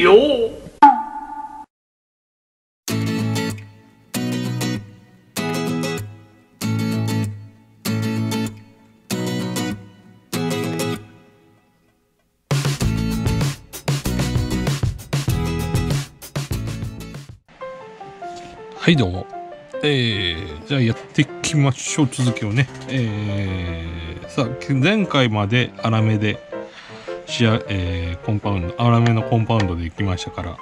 よ。はいどうも。えー、じゃあやっていきましょう。続きをね。えー、さあ前回まで粗めで仕上えー、コンパウンド粗めのコンパウンドでいきましたから。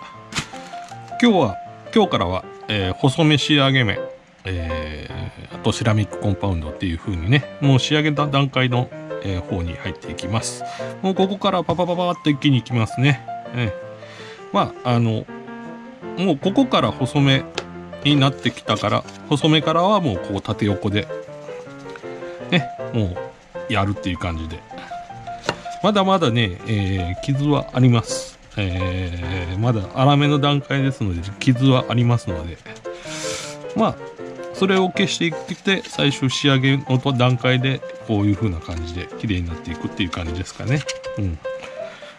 今日は今日からは、えー、細め仕上げ目えー、あとセラミックコンパウンドっていう風にねもう仕上げた段階の、えー、方に入っていきます。もうここからパパパパッと一気にいきますね。えー、まああのもうここから細めになってきたから細めからはもうこう縦横でねもうやるっていう感じで。まだまだね、えー、傷はあります、えー、まだ粗めの段階ですので傷はありますのでまあそれを消していって最終仕上げの段階でこういう風な感じで綺麗になっていくっていう感じですかねうん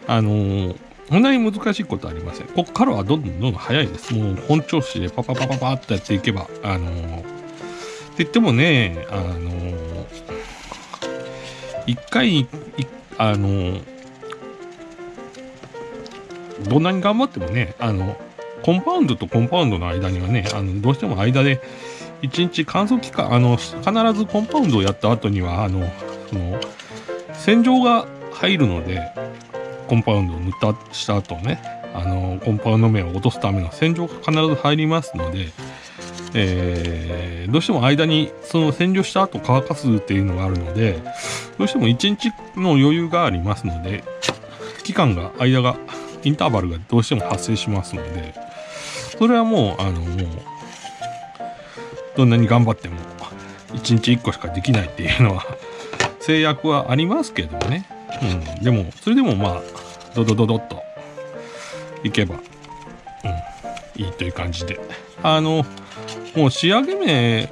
あのーそんなに難しいことはありません。ここからはどんどんどんどん早いです。もう本調子でパパパパパってやっていけば、あのー、って言ってもね、あのー、一回、あの、どんなに頑張ってもね、あの、コンパウンドとコンパウンドの間にはね、あの、どうしても間で、一日乾燥期間、あの、必ずコンパウンドをやった後には、あの、その、洗浄が入るので、コンパウンドを塗ったした後ねあのコンパウンド面を落とすための洗浄が必ず入りますので、えー、どうしても間にその洗浄した後乾かすっていうのがあるのでどうしても1日の余裕がありますので期間が間がインターバルがどうしても発生しますのでそれはもうあのもうどんなに頑張っても1日1個しかできないっていうのは制約はありますけどね。うん、でもそれでもまあドドドドッといけば、うん、いいという感じで。あのもう仕上げ目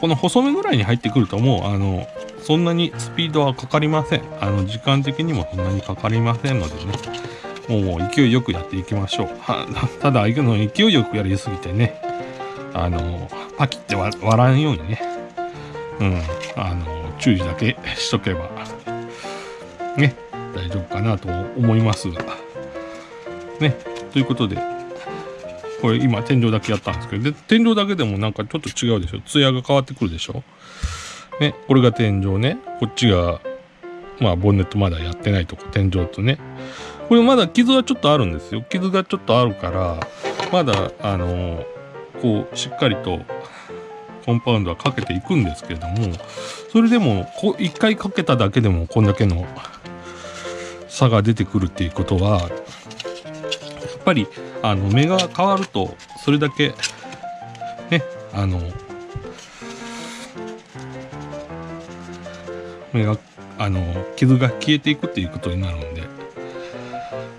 この細めぐらいに入ってくるともう。あのそんなにスピードはかかりません。あの時間的にもそんなにかかりませんのでね。もう勢いよくやっていきましょう。ただの勢いよくやりすぎてね。あのパキって割らんようにね。うん。あの注意だけしとけば。ね、大丈夫かなと思います。が。ね、ということで、これ今天井だけやったんですけど、で、天井だけでもなんかちょっと違うでしょ？艶が変わってくるでしょ？ね、これが天井ね、こっちが、まあ、ボンネットまだやってないとこ、天井とね。これまだ傷はちょっとあるんですよ。傷がちょっとあるから、まだ、あの、こう、しっかりと、コンパウンドはかけていくんですけれども、それでも、こう、一回かけただけでも、こんだけの差が出てくるっていうことはやっぱりあの目が変わるとそれだけねあの目があの傷が消えていくっていうことになるんで。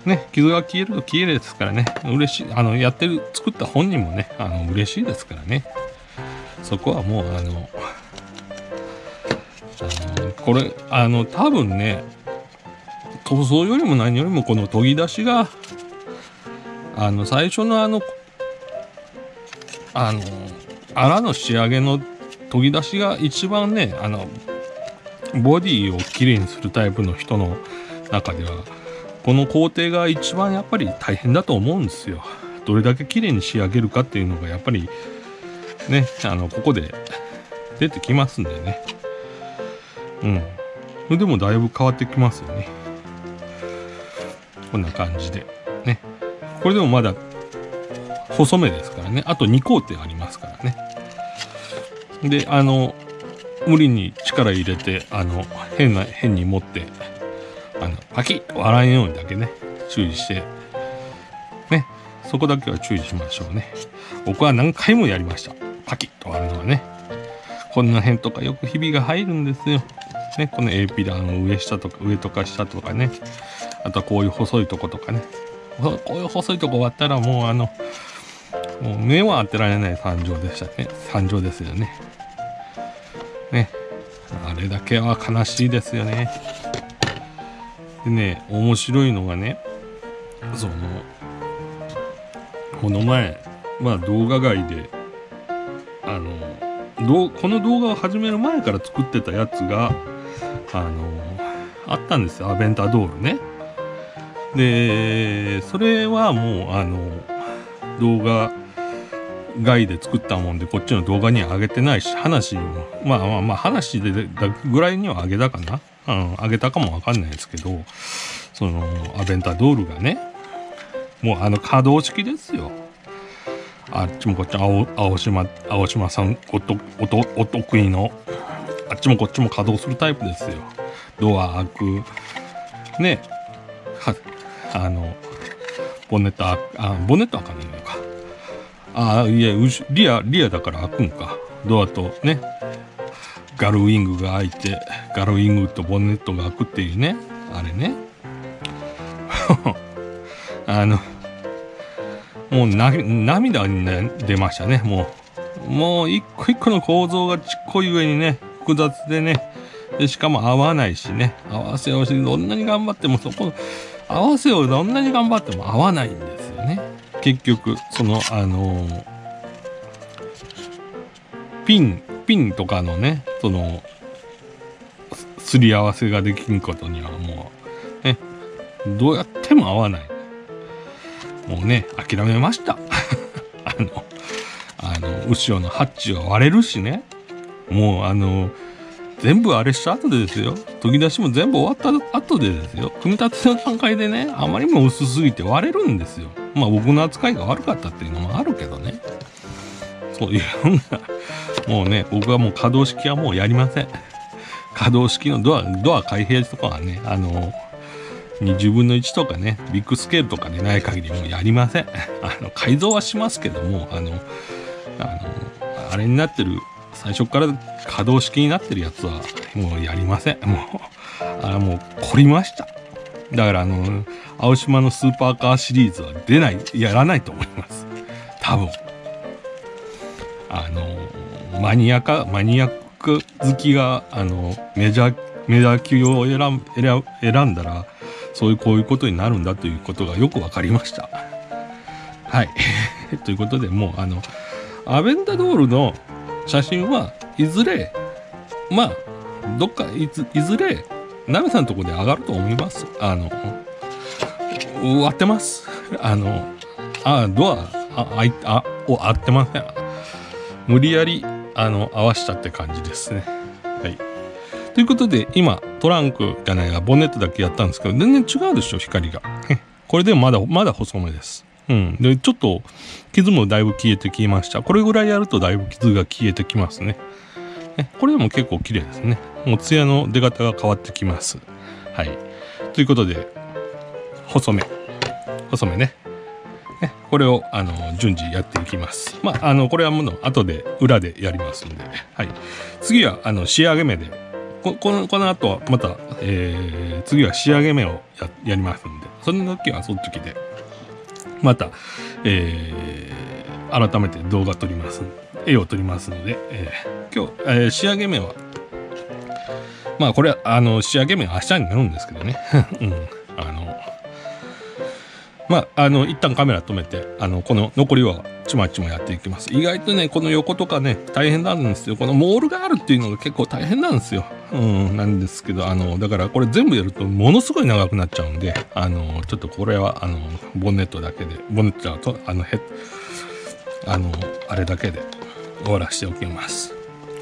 ね傷が消えると消えるですからね。嬉しいあのやってる作った本人もねあの嬉しいですからね。そこはもうあのあのこれあの多分ね塗装よりも何よりもこの研ぎ出しがあの最初のあのあの荒の仕上げの研ぎ出しが一番ねあのボディをきれいにするタイプの人の中ではこの工程が一番やっぱり大変だと思うんですよ。どれだけ綺麗に仕上げるかっていうのがやっぱりねあのここで出てきますんでねうんそれでもだいぶ変わってきますよね。こんな感じで。これでもまだ細めですからね。あと2工程ありますからね。で、あの、無理に力入れて、あの、変な、変に持って、あの、パキッと割らんようにだけね、注意して、ね。そこだけは注意しましょうね。僕は何回もやりました。パキッと割るのはね。こんな辺とかよくひびが入るんですよ。ね、この A ピラーの上下とか、上とか下とかね。あとはこういう細いとことかね。こういう細いとこ割ったらもうあの、もう目は当てられない惨状でしたね。惨状ですよね。ね。あれだけは悲しいですよね。でね、面白いのがね、その、この前、まあ動画外で、あの、どこの動画を始める前から作ってたやつが、あの、あったんですよ。アベンタドールね。で、それはもう、あの、動画外で作ったもんで、こっちの動画には上げてないし、話も、まあまあまあ話でぐらいには上げたかな。うん、上げたかもわかんないですけど、その、アベンタドールがね、もうあの可動式ですよ。あっちもこっち青青島青島さんおとおとお得意のあっちもこっちも稼働するタイプですよドア開くねあのボンネットああボンネット開かないのか。ああいやリアリアだから開くんか。ドアとね。ガルウィングが開いてガルウィングとボンネットが開くっていうね。あれね。あのもう涙に、ね、出ましたね、もう。もう一個一個の構造がちっこい上にね、複雑でね、でしかも合わないしね、合わせをし、どんなに頑張ってもそこ、合わせをどんなに頑張っても合わないんですよね。結局、その、あの、ピン、ピンとかのね、その、すり合わせができんことにはもう、ね、どうやっても合わない。もうね、諦めました。あの、あの、後ろのハッチは割れるしね。もうあの、全部あれした後でですよ。研ぎ出しも全部終わった後でですよ。組み立ての段階でね、あまりにも薄すぎて割れるんですよ。まあ僕の扱いが悪かったっていうのもあるけどね。そういうのが、もうね、僕はもう可動式はもうやりません。可動式のドア、ドア開閉とかはね、あの、20分の1とかね、ビッグスケールとかでない限りもうやりません。あの、改造はしますけども、あの、あの、あれになってる、最初から可動式になってるやつは、もうやりません。もう、あれもう凝りました。だからあの、青島のスーパーカーシリーズは出ない、やらないと思います。多分。あの、マニアか、マニアック好きが、あの、メジャー、メジャー級を選ん選んだら、そういうこういうことになるんだということがよく分かりました。はい。ということでもうあのアベンタドールの写真はいずれまあどっかいずいずれナメさんのとこで上がると思います。あの割ってます。あのあドアああいあを合ってません。無理やりあの合わしたって感じですね。はい。ということで今トランクじゃないが、ボンネットだけやったんですけど、全然違うでしょ、光が。これでもまだ、まだ細めです。うん。で、ちょっと、傷もだいぶ消えてきました。これぐらいやるとだいぶ傷が消えてきますね。これでも結構綺麗ですね。もう艶の出方が変わってきます。はい。ということで、細め。細めね。ね、これを、あの、順次やっていきます。まあ、あの、これはもの、後で、裏でやりますんで。はい。次は、あの、仕上げ目で、ここのこの後はまた、えー、次は仕上げ目をややりますんで、その時はその時で、また、えー、改めて動画撮ります、絵を撮りますので、えー、今日、えー、仕上げ目は、まあこれは、あの、仕上げ目は明日になるんですけどね。うん。あの、まあ、あの、一旦カメラ止めて、あの、この残りはちまちまやっていきます。意外とね、この横とかね、大変なんですよ。このモールがあるっていうのが結構大変なんですよ。うん、なんですけど、あの、だからこれ全部やるとものすごい長くなっちゃうんで、あの、ちょっとこれは、あの、ボンネットだけで、ボンネットと、あの、ヘあの、あれだけで終わらしておきます。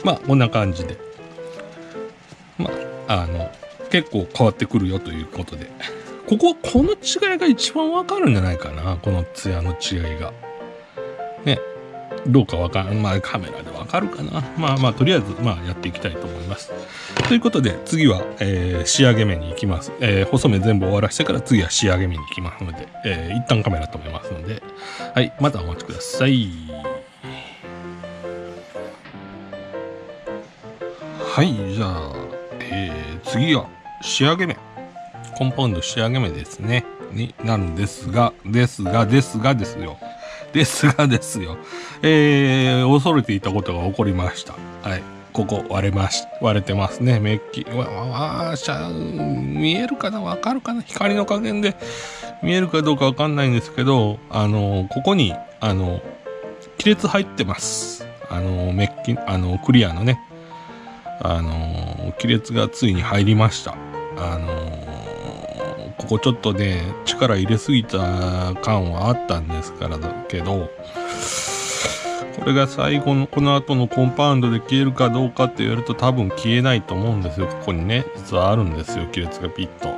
まあ、こんな感じで。まあ、あの、結構変わってくるよということで。ここ、この違いが一番わかるんじゃないかな。このツヤの違いが。ね、どうかわかん、まあカメラでわかるかな。まあまあとりあえず、まあやっていきたいと思います。ということで、次は、えー、仕上げ目に行きます。えー、細目全部終わらせてから次は仕上げ目に行きますので、えー、一旦カメラ止めますので、はい、またお待ちください。はい、じゃあ、えー、次は仕上げ目。コンパウンド仕上げ目ですね。になんですが、ですが、ですがですよ。ですがですよ、えー、恐れていたことが起こりました。はい。ここ割れまし、割れてますね。メッキ。わ、わ、しゃ、見えるかなわかるかな光の加減で見えるかどうかわかんないんですけど、あの、ここに、あの、亀裂入ってます。あの、メッキ、あの、クリアのね、あの、亀裂がついに入りました。あの、ここちょっとね、力入れすぎた感はあったんですからだけど、これが最後の、この後のコンパウンドで消えるかどうかって言われると多分消えないと思うんですよ。ここにね、実はあるんですよ。亀裂がピッと。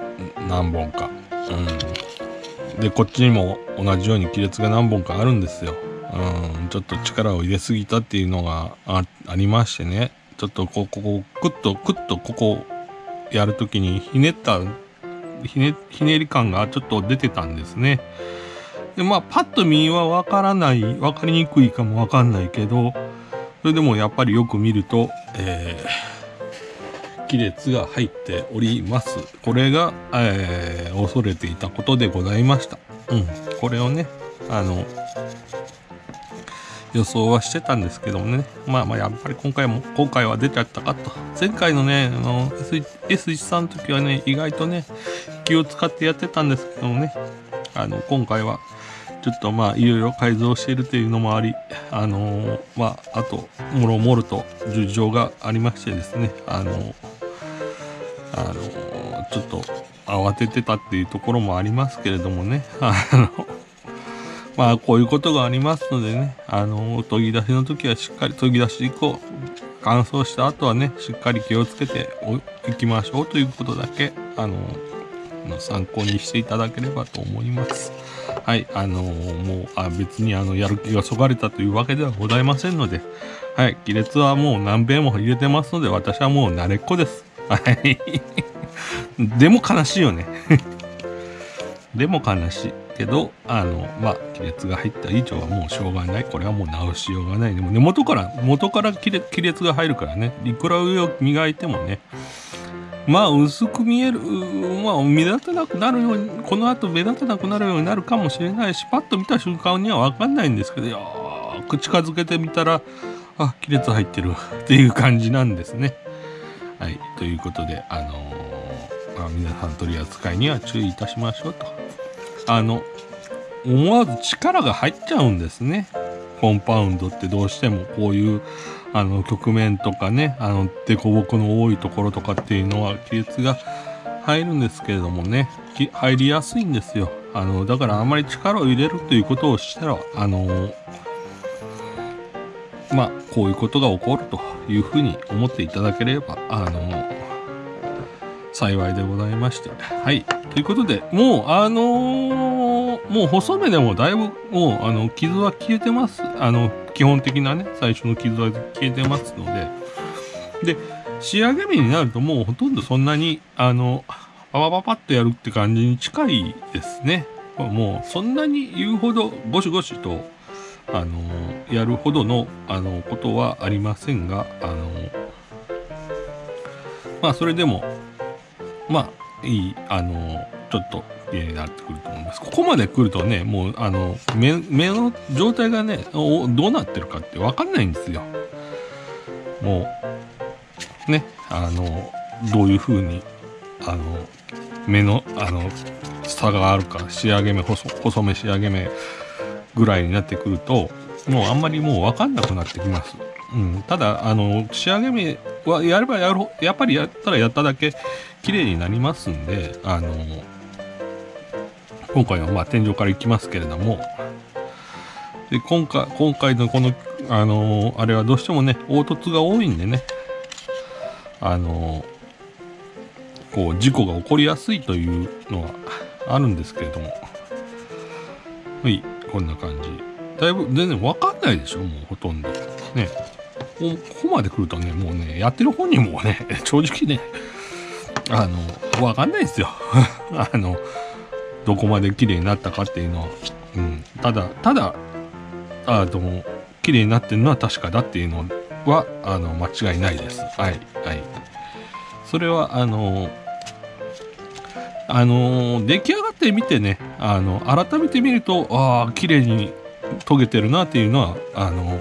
何本か。うん。で、こっちにも同じように亀裂が何本かあるんですよ。うん、ちょっと力を入れすぎたっていうのがありましてね。ちょっとここ、こクッと、クッとここやるときにひねった、ひね、ひねり感がちょっと出てたんですね。で、まあ、パッと見はわからない、わかりにくいかもわかんないけど、それでもやっぱりよく見ると、えー、亀裂が入っております。これが、えー、恐れていたことでございました。うん。これをね、あの、予想はしてたんですけどもね。まあまあ、やっぱり今回も、今回は出ちゃったかと。前回のね、あの、S13 の時はね、意外とね、気を使ってやってたんですけどもね、あの、今回は、ちょっとまあ、いろいろ改造しているというのもあり、あのー、まあ、あと、もろもろと事情がありましてですね、あのー、あのー、ちょっと慌ててたっていうところもありますけれどもね、あの、まあ、こういうことがありますのでね、あの、研ぎ出しの時はしっかり研ぎ出し以降、乾燥した後はね、しっかり気をつけていきましょうということだけ、あの、参考にしていただければと思います。はい、あのもう、あ別にあの、やる気がそがれたというわけではございませんので、はい、亀裂はもう何べんも入れてますので、私はもう慣れっこです。はい。でも悲しいよね。でも悲しい。けど、あの、まあ、亀裂が入った以上はもうしょうがない。これはもう直しようがない。でもね、元から、元から亀裂が入るからね、いくら上を磨いてもね、まあ、薄く見える、まあ、目立たなくなるように、この後目立たなくなるようになるかもしれないし、パッと見た瞬間にはわかんないんですけど、よーく近づけてみたら、あ、亀裂入ってるっていう感じなんですね。はい。ということで、あのー、まあ、皆さん取り扱いには注意いたしましょうと。あの、思わず力が入っちゃうんですね。コンパウンドってどうしてもこういうあの局面とかね、あの凸凹の多いところとかっていうのは亀裂が入るんですけれどもね、入りやすいんですよ。あの、だからあまり力を入れるということをしたら、あの、まあ、こういうことが起こるというふうに思っていただければ、あの、幸いでございまして。はい。ということで、もう、あのー、もう細めでもだいぶ、もう、あの、傷は消えてます。あの、基本的なね、最初の傷は消えてますので。で、仕上げ目になるともうほとんどそんなに、あの、パパパパッとやるって感じに近いですね。もう、そんなに言うほど、ゴシゴシと、あの、やるほどの、あの、ことはありませんが、あの、まあ、それでも、まあ、いい、あの、ちょっと、綺麗になってくると思います。ここまで来るとね、もう、あの、目、目の状態がね、どうなってるかってわかんないんですよ。もう、ね、あの、どういう風に、あの、目の、あの、差があるか、仕上げ目、細細め仕上げ目ぐらいになってくると、もうあんまりもうわかんなくなってきます。うん、ただ、あの、仕上げ目はやればやる、やっぱりやったらやっただけ綺麗になりますんで、あの、今回はまあ天井から行きますけれども、で今回、今回のこの、あのあれはどうしてもね、凹凸が多いんでね、あのこう、事故が起こりやすいというのはあるんですけれども、はい、こんな感じ。だいぶ全然わかんないでしょ、もうほとんど。ね。ここまで来るとね、もうね、やってる本人もね、正直ね、あの、わかんないですよ。あの、どこまで綺麗になったかっていうのは。うん。ただ、ただ、あの、綺麗になってるのは確かだっていうのは、あの、間違いないです。はい。はい。それは、あの、あの、出来上がってみてね、あの、改めて見ると、ああ、綺麗に研げてるなっていうのは、あの、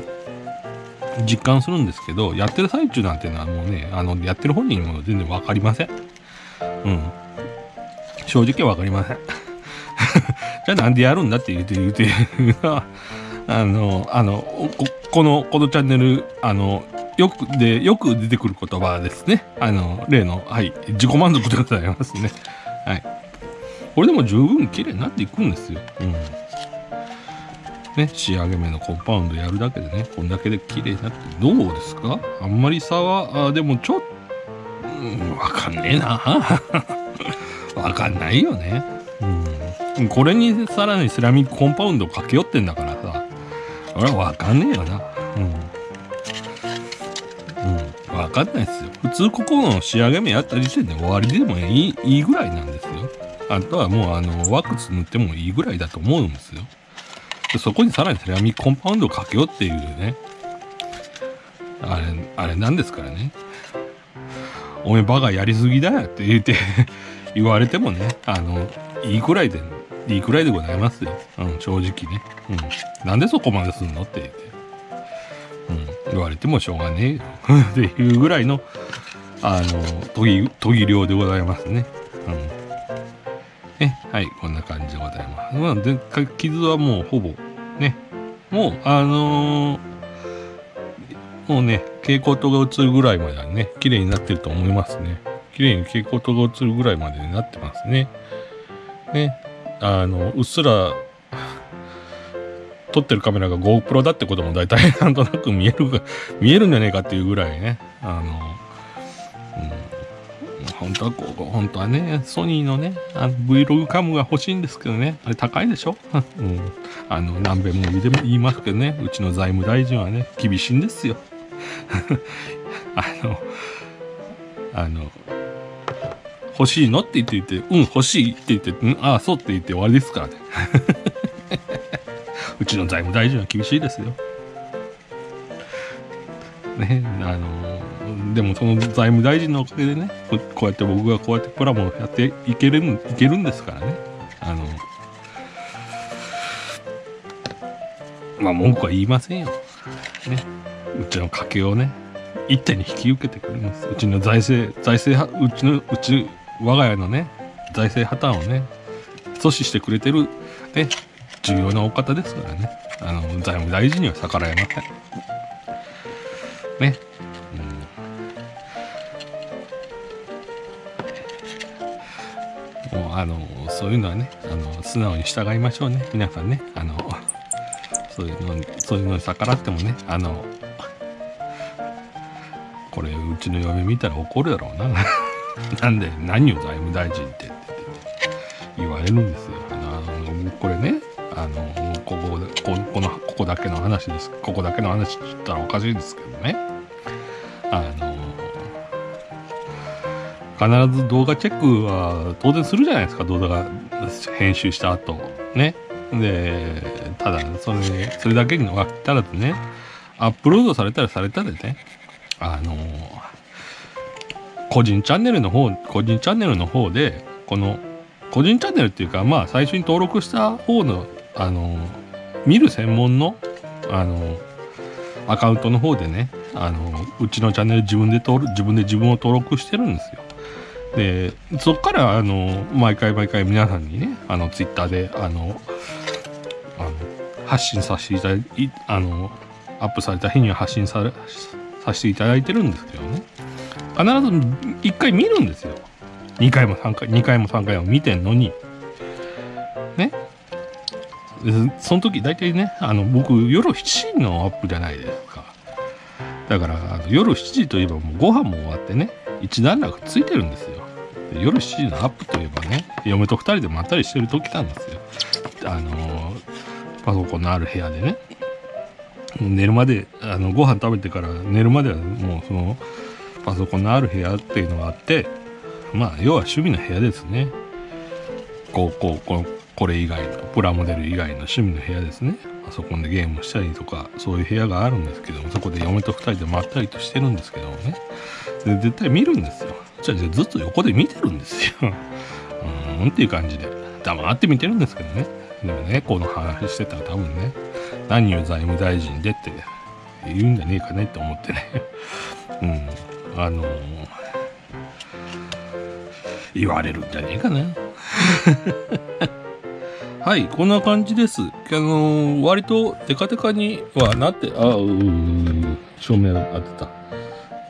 実感するんですけど、やってる最中なんていうのはもうね、あの、やってる本人も全然わかりません。うん。正直わかりません。じゃあなんでやるんだって言うて言うて、あの、あの、ここの、このチャンネル、あの、よく、で、よく出てくる言葉ですね。あの、例の、はい、自己満足でございますね。はい。これでも十分綺麗になっていくんですよ。うん。ね、仕上げ目のコンパウンドやるだけでね、こんだけで綺麗になって、どうですか？あんまり差は、あでもちょっ、うん、わかんねえな。わかんないよね。うん。これにさらにセラミックコンパウンドかけよってんだからさ、これはわかんねえよな。うん。うん。わかんないですよ。普通ここの仕上げ目やった時点で終わりでもいい、いいぐらいなんですよ。あとはもうあの、ワックス塗ってもいいぐらいだと思うんですよ。でそこにさらにセラミックコンパウンドをかけようっていうね。あれ、あれなんですからね。おめバカやりすぎだよって言って 言われてもね、あの、いいくらいで、いいくらいでございますよ。うん、正直ね。うん。なんでそこまですんのって言って。うん。言われてもしょうがねえよ。っていうぐらいの、あの、研ぎ、研ぎ量でございますね。うん。え、はい、こんな感じでございます。まあ、で傷はもうほぼ、ね。もう、あのー、もうね、蛍光灯が映るぐらいまではね、綺麗になってると思いますね。綺麗に蛍光灯が映るぐらいまでになってますね。ね。あの、うっすら、撮ってるカメラが GoPro だってことも大体なんとなく見える、見えるんじゃねえかっていうぐらいね。あの、うん、本当はこう、本当はね、ソニーのね、あの Vlog カムが欲しいんですけどね、あれ高いでしょ？うん。あの、何べんも言いますけどね、うちの財務大臣はね、厳しいんですよ。あの、あの、欲しいの？って言って言って、うん、欲しいって言って、うん、ああ、そうって言って終わりですからね。うちの財務大臣は厳しいですよ。ね、あの、でもその財務大臣のおかげでね、こうやって僕がこうやってプラモやっていける、いけるんですからね。あの、まあ文句は言いませんよ。ね。うちの家計をね、一手に引き受けてくれます。うちの財政、財政、うちの、うち、我が家のね、財政破綻をね、阻止してくれてる、ね、重要なお方ですからね。あの、財務大臣には逆らえません。ね。うん、もう、あの、そういうのはね、あの、素直に従いましょうね。皆さんね。あの、そういうの、そういうのに逆らってもね、あの、うちの嫁見たら怒るだろうな。なんで、何を財務大臣ってって言われるんですよ。あの、これね、あの、ここ、ここの、ここだけの話です。ここだけの話って言ったらおかしいですけどね。あの、必ず動画チェックは当然するじゃないですか、動画が編集した後。ね。で、ただ、それ、それだけにはたらね、アップロードされたらされたでね、あの個人チャンネルの方、個人チャンネルの方で、この、個人チャンネルっていうか、まあ、最初に登録した方の、あの、見る専門の、あの、アカウントの方でね、あの、うちのチャンネル自分で登録、自分で自分を登録してるんですよ。で、そっから、あの、毎回毎回皆さんにね、あの、ツイッターで、あの、あの発信させていただいあの、アップされた日には発信さ、させていただいてるんですけどね。必ず1回見るんですよ。2回も3回、2回も3回も見てんのに。ね。その時大体ね、あの、僕夜7時のアップじゃないですか。だから、あの夜7時といえばもうご飯も終わってね、一段落ついてるんですよ。夜7時のアップといえばね、嫁と2人でまったりしてる時なんですよ。あの、パソコンのある部屋でね。寝るまで、あの、ご飯食べてから寝るまではもうその、パソコンのある部屋っていうのがあって、まあ、要は趣味の部屋ですね。こう、こう、ここれ以外の、プラモデル以外の趣味の部屋ですね。パソコンでゲームしたりとか、そういう部屋があるんですけども、そこで嫁と二人でまったりとしてるんですけどもね。で絶対見るんですよ。じゃあずっと横で見てるんですよ。うーんっていう感じで。黙って見てるんですけどね。でもね、この話してたら多分ね、何を財務大臣でって言うんじゃねえかねって思ってね。うん。あの、言われるんじゃねえかな。はい、こんな感じです。あの割とテカテカにはなって、あ、うー、照明当てた。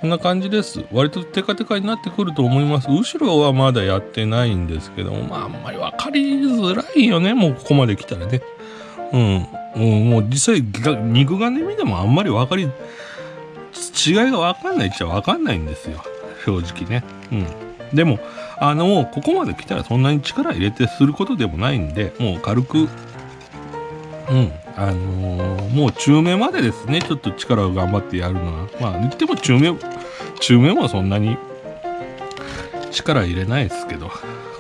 こんな感じです。割とテカテカになってくると思います。後ろはまだやってないんですけども、まあ、あんまり分かりづらいよね。もうここまで来たらね。うん。もう実際、肉眼で見てもあんまり分かり、違いが分かんないっちゃ分かんないんですよ。正直ね。うん。でも、あの、ここまで来たらそんなに力入れてすることでもないんで、もう軽く、うん、あのーもう中目までですね、ちょっと力を頑張ってやるのは。まあ、言っても中目、中目もそんなに力入れないですけど、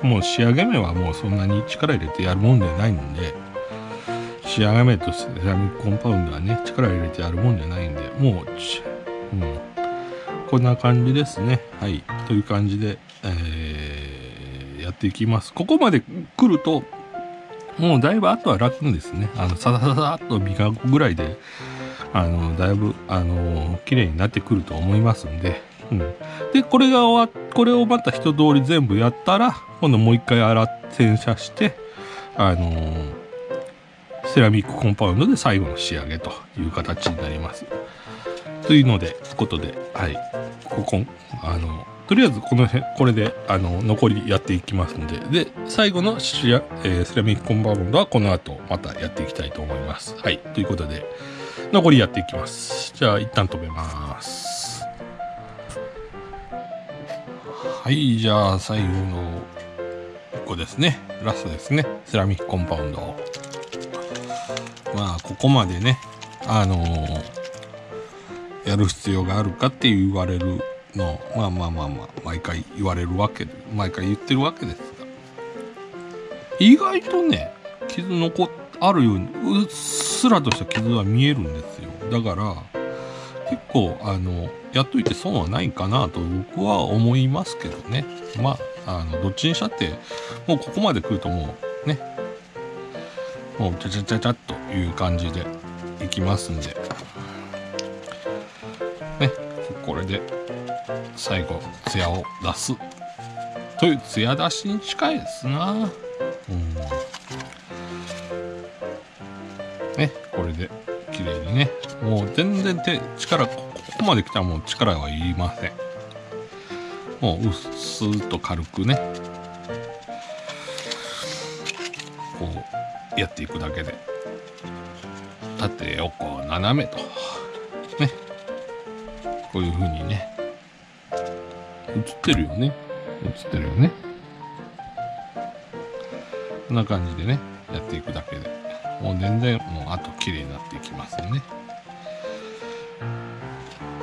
もう仕上げ目はもうそんなに力入れてやるもんじゃないんで、仕上げ目とセラミックコンパウンドはね、力入れてやるもんじゃないんで、もう、うん、こんな感じですね。はい。という感じで、えーやっていきます。ここまで来ると、もうだいぶあとは楽ですね。あの、さささっと磨くぐらいで、あの、だいぶ、あの、綺麗になってくると思いますんで、うん。で、これが終わっ、これをまた一通り全部やったら、今度もう一回洗って洗車して、あのセラミックコンパウンドで最後の仕上げという形になります。というので、ことで、はい。ここ、あの、とりあえずこの辺、これで、あの、残りやっていきますんで、で、最後のシア、えーセラミックコンパウンドはこの後、またやっていきたいと思います。はい。ということで、残りやっていきます。じゃあ、一旦止めます。はい、じゃあ、最後の、ここですね。ラストですね。セラミックコンパウンド。まあ、ここまでね、あのーやる必要があるかって言われるの。まあまあまあまあ毎回言われるわけで毎回言ってるわけですが。意外とね傷残あるようにうっすらとした傷は見えるんですよ。だから結構あのやっといて損はないかなと僕は思いますけどね。まああのどっちにしたってもうここまで来るともうね。もうちゃちゃちゃちゃっという感じでいきますんで、これで最後艶を出す。という艶出しに近いですな。うん。ねこれで綺麗にね。もう全然手力ここまで来たらもう力はいりません。もううっすっと軽くね。こうやっていくだけで。縦横斜めと。こういう風にね。映ってるよね。映ってるよね。こんな感じでねやっていくだけで。もう全然もうあと綺麗になっていきますよね。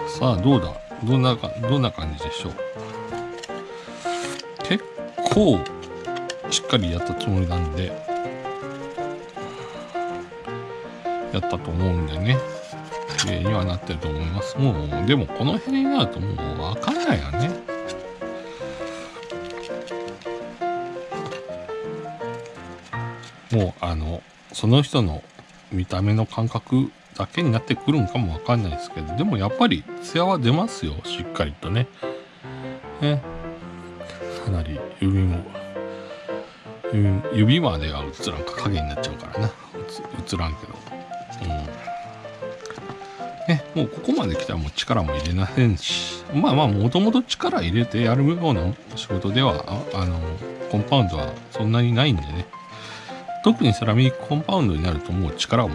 さあどうだ？どんなかどんな感じでしょう？結構しっかりやったつもりなんでやったと思うんでね。綺麗にはなってると思います。もう、でもこの辺になるともうわかんないよね。もう、あの、その人の見た目の感覚だけになってくるんかもわかんないですけど、でもやっぱり艶は出ますよ、しっかりとね。ね。かなり指も、指指までは映らんか影になっちゃうからな。映らんけど。うん。もうここまで来たらもう力も入れませんし、まあまあもともと力入れてやるような仕事では、あの、コンパウンドはそんなにないんでね。特にセラミックコンパウンドになるともう力も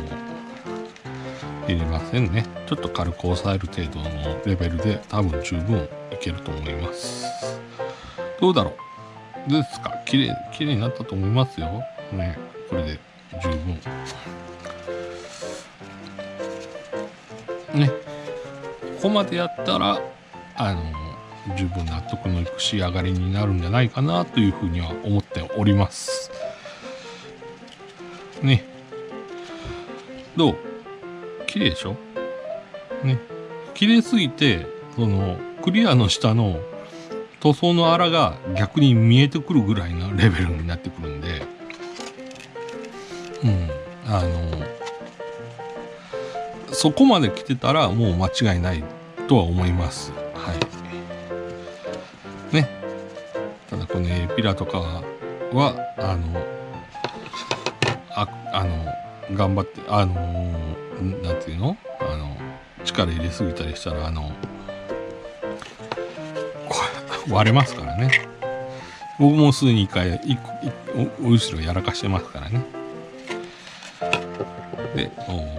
入れませんね。ちょっと軽く押さえる程度のレベルで多分十分いけると思います。どうだろうどう？ですか？綺麗、綺麗になったと思いますよ。ね、これで十分。ね、ここまでやったら、あの、十分納得のいく仕上がりになるんじゃないかなというふうには思っております。ね。どう？綺麗でしょ？ね。綺麗すぎて、その、クリアの下の塗装の粗が逆に見えてくるぐらいのレベルになってくるんで、うん、あの、そこまで来てたらもう間違いないとは思います。はい。ね。ただこのエピラとかは、あの、ああの、頑張って、あのー、なんていうの？あの、力入れすぎたりしたら、あの、割れますからね。僕もすでに一回、一後ろやらかしてますからね。で、お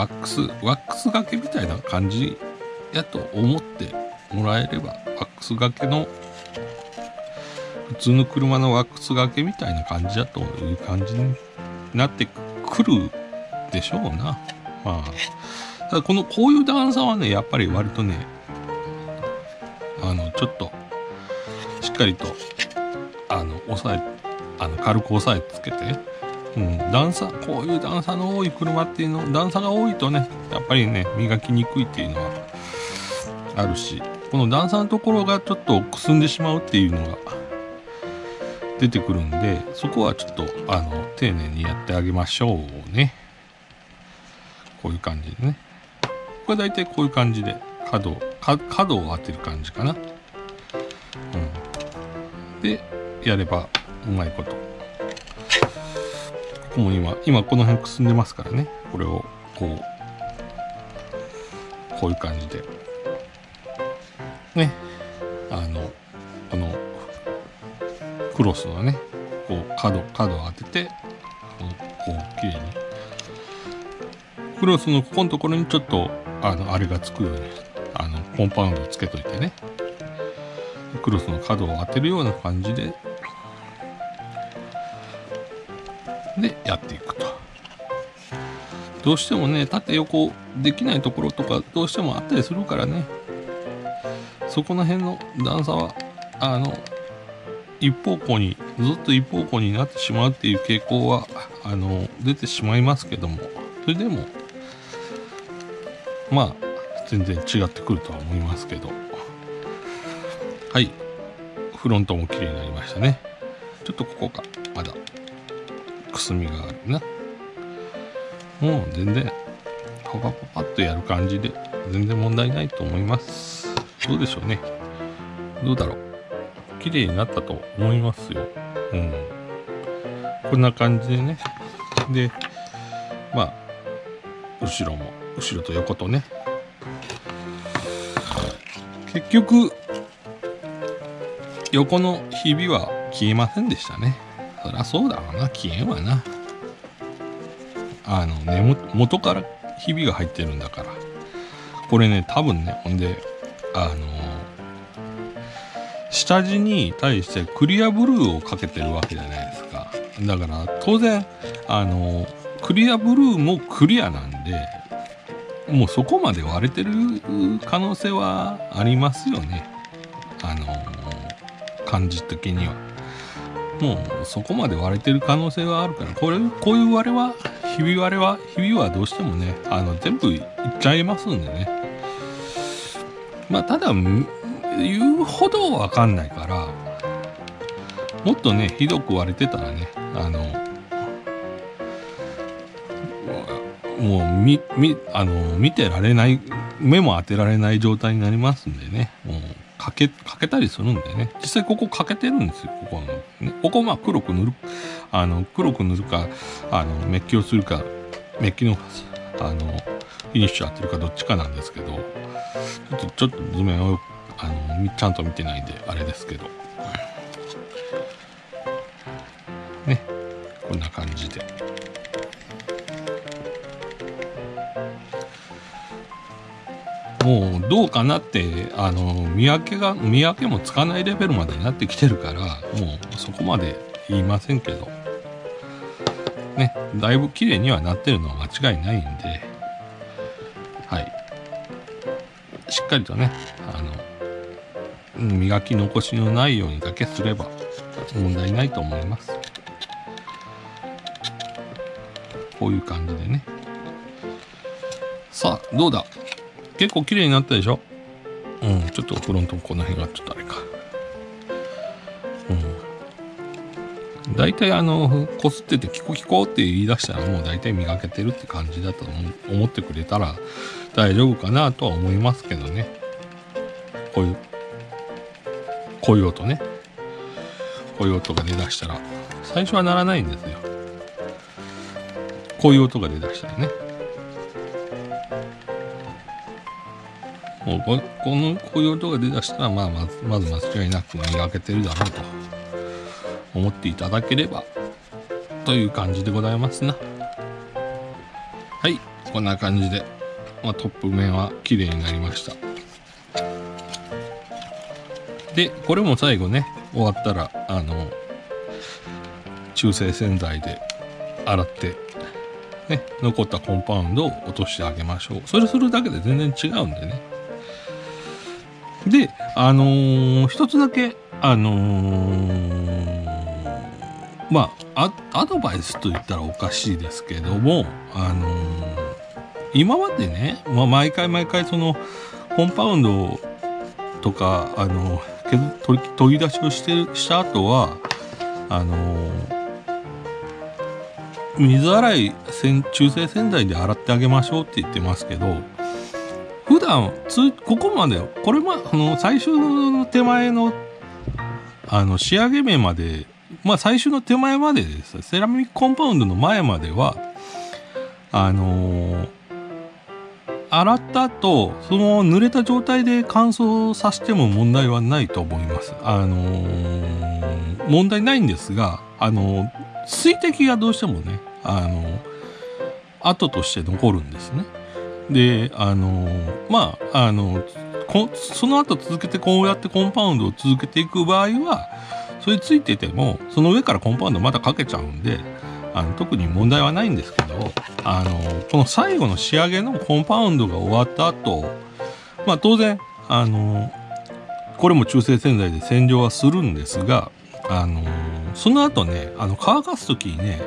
ワックス、ワックスがけみたいな感じやと思ってもらえれば、ワックスがけの、普通の車のワックスがけみたいな感じだという感じになってくるでしょうな。まあ、ただこの、こういう段差はね、やっぱり割とね、あの、ちょっと、しっかりと、あの、押さえ、あの、軽く押さえつけて、うん、段差、こういう段差の多い車っていうの、段差が多いとね、やっぱりね、磨きにくいっていうのはあるし、この段差のところがちょっとくすんでしまうっていうのが出てくるんで、そこはちょっと、あの、丁寧にやってあげましょうね。こういう感じでね。これ大体こういう感じで角を角を当てる感じかな。うん。で、やればうまいこと。ここも今、今この辺くすんでますからね。これをこう、こういう感じで。ね。あの、この、クロスのね、こう角、角を当てて、こう、綺麗に。クロスのここのところにちょっと、あの、あれがつくようにあのコンパウンドをつけといてねクロスの角を当てるような感じででやっていくと。どうしてもね縦横できないところとかどうしてもあったりするからね。そこの辺の段差はあの一方向にずっと一方向になってしまうっていう傾向はあの出てしまいますけども。それでもまあ全然違ってくるとは思いますけど。はい。フロントも綺麗になりましたね。ちょっとここがまだ。くすみがあるな。もう全然パパパパッとやる感じで全然問題ないと思います。どうでしょうね。どうだろう。綺麗になったと思いますよ。うん。こんな感じでね。でまあ後ろも後ろと横とね。結局、横のひびは消えませんでしたね。そりゃそうだろうな、消えんわな。あの、根元からひびが入ってるんだから。これね、多分ね、ほんで、あの下地に対してクリアブルーをかけてるわけじゃないですか。だから当然、あのクリアブルーもクリアなんで、もうそこまで割れてる可能性はありますよね。あの、感じ的には。もうそこまで割れてる可能性はあるから、これ、こういう割れは、ひび割れは、ひびはどうしてもね、あの、全部いっちゃいますんでね。まあ、ただ、言うほどわかんないから、もっとね、ひどく割れてたらね、あの、もう見、見、あの、見てられない、目も当てられない状態になりますんでね、もう、かけ、かけたりするんでね、実際ここかけてるんですよ、ここの。ね、ここまあ黒く塗る、あの、黒く塗るか、あの、メッキをするか、メッキの、あの、フィニッシュ当てるかどっちかなんですけど、ちょっと、ちょっと図面を、あの、ちゃんと見てないんで、あれですけど。ね、こんな感じで。もうどうかなってあの見分けが見分けもつかないレベルまでになってきてるからもうそこまで言いませんけど。ねだいぶ綺麗にはなってるのは間違いないんで。はい。しっかりとねあの磨き残しのないようにだけすれば問題ないと思います。こういう感じでね。さあどうだ？結構綺麗になったでしょ？うん、ちょっとフロントこの辺がちょっとあれか。うん。大体あの、こすっててキコキコって言い出したらもう大体磨けてるって感じだと思ってくれたら大丈夫かなとは思いますけどね。こういう、こういう音ね。こういう音が出だしたら、最初は鳴らないんですよ。こういう音が出だしたらね。もうこのこういう音が出だしたら、まあ、まずまず間違いなく磨けてるだろうと思っていただければという感じでございますな。はい、こんな感じで、まあ、トップ面は綺麗になりました。で、これも最後ね、終わったら、あの、中性洗剤で洗って、ね、残ったコンパウンドを落としてあげましょう。それするだけで全然違うんでね。で、あのー、一つだけ、あのー、まあ、アドバイスと言ったらおかしいですけども、あのー、今までね、まあ、毎回毎回その、コンパウンドとか、あの、取り研ぎ出しをしてした後は、あの水洗い中性洗剤で洗ってあげましょうって言ってますけど、段つここまでこれまあの最初の手前のあの仕上げ面までまあ最初の手前までです。セラミックコンパウンドの前まではあのー、洗った後その濡れた状態で乾燥させても問題はないと思います。あのー、問題ないんですがあのー、水滴がどうしてもねあの後として残るんですね。で、あのまあ、あのその後続けてこうやってコンパウンドを続けていく場合は、それついてても、その上からコンパウンドまたかけちゃうんで、あの特に問題はないんですけど、あのこの最後の仕上げのコンパウンドが終わった後、まあ当然、あのこれも中性洗剤で洗浄はするんですが、あのその後ね、あの乾かす時にね、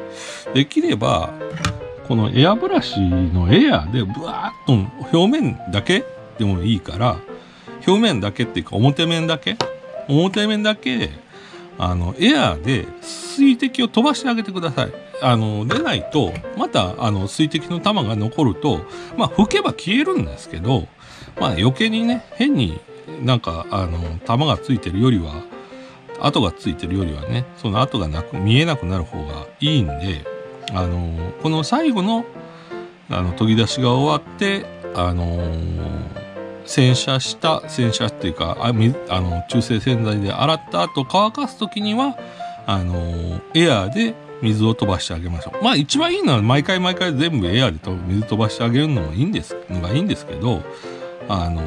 できれば、このエアブラシのエアでブワーッと表面だけでもいいから、表面だけっていうか表面だけ？表面だけ、あの、エアで水滴を飛ばしてあげてください。あの、出ないと、また、あの、水滴の玉が残ると、まあ、吹けば消えるんですけど、まあ、余計にね、変になんか、あの、玉がついてるよりは、跡がついてるよりはね、その跡がなく、見えなくなる方がいいんで、あのこの最後のあの研ぎ出しが終わってあの洗車した洗車っていうかああの中性洗剤で洗った後乾かす時にはあのエアーで水を飛ばしてあげましょう。まあ一番いいのは毎回毎回全部エアーで水飛ばしてあげるのもいいんですのがいいんですけどあの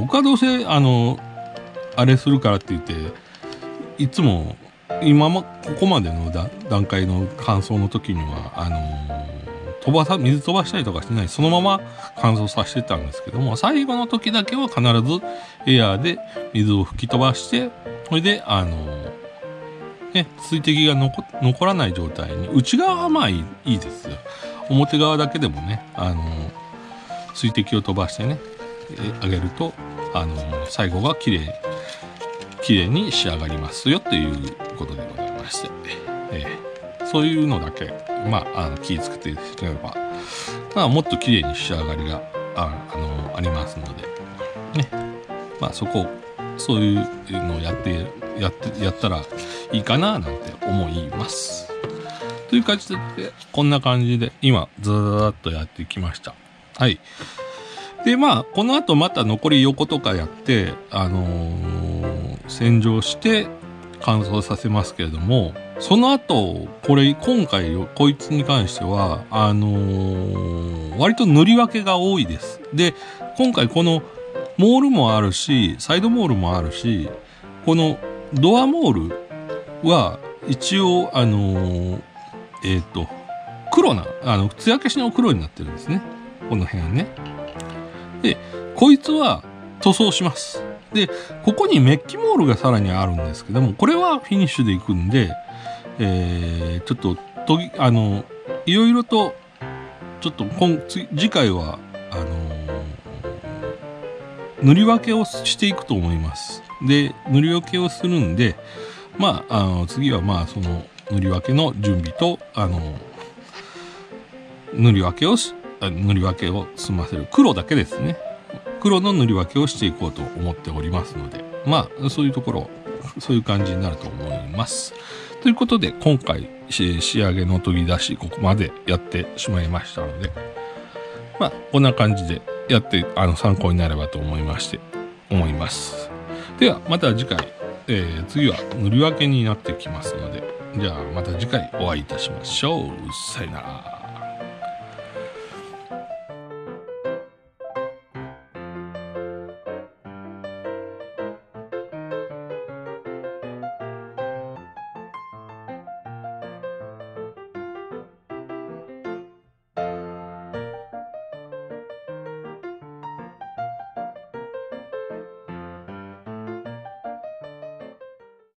僕はどうせあのあれするからって言っていつも今もここまでの段階の乾燥の時にはあのー、飛ばさ水飛ばしたりとかしてない。そのまま乾燥させてたんですけども最後の時だけは必ずエアーで水を吹き飛ばしてそれであのー、ね水滴が残らない状態に内側はまあいいですよ。表側だけでもねあのー、水滴を飛ばしてねあげるとあの最後が綺麗。綺麗に仕上がりますよということでございまして、えー、そういうのだけ、まあ、あの気をつけていければ、まあ、もっと綺麗に仕上がりがああのありますので、ね、まあ、そこ、そういうのをやって、やって、やったらいいかな、なんて思います。という感じで、こんな感じで、今、ずーっとやってきました。はい。で、まあ、この後また残り横とかやって、あのー洗浄して乾燥させますけれども、その後、これ、今回、こいつに関しては、あのー、割と塗り分けが多いです。で、今回この、モールもあるし、サイドモールもあるし、このドアモールは、一応、あのー、えっ、ー、と、黒な、あの、艶消しの黒になってるんですね。この辺ね。で、こいつは塗装します。で、ここにメッキモールがさらにあるんですけども、これはフィニッシュでいくんで、えー、ちょっと、とぎ、あの、いろいろと、ちょっと今、次回は、あのー、塗り分けをしていくと思います。で、塗り分けをするんで、まあ、あの、次はまあ、その、塗り分けの準備と、あの、塗り分けをし、塗り分けを済ませる。黒だけですね。黒の塗り分けをしていこうと思っておりますので、まあ、そういうところそういう感じになると思います。ということで、今回、仕上げの取り出し、ここまでやってしまいましたので、まあ、こんな感じでやって、あの、参考になればと思いまして、思います。では、また次回、えー、次は塗り分けになってきますので、じゃあまた次回お会いいたしましょう。さよなら。